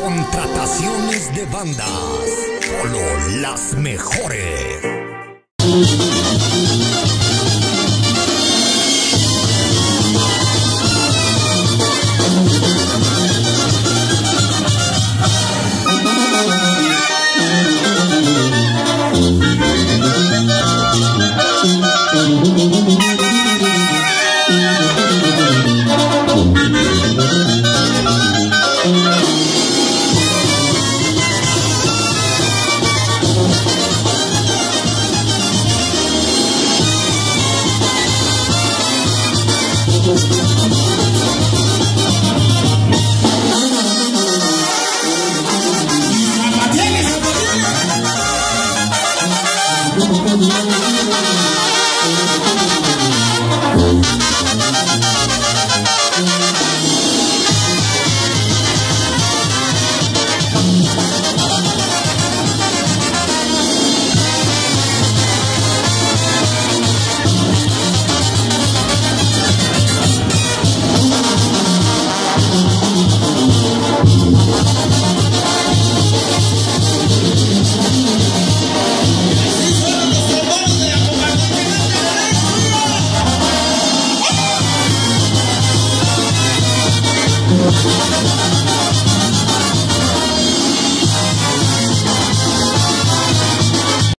Contrataciones de bandas. Solo las mejores. thank